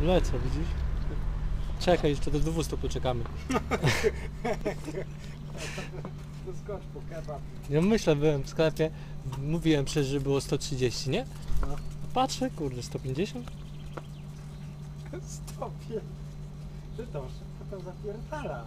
Lecę, widzisz? Czekaj, jeszcze do 200 poczekamy. To skocz po kebab. Ja myślę, byłem w sklepie, mówiłem przecież, że było 130, nie? No. Patrzę, kurde, 150? Stopie. Ty to szybko to zapierdala.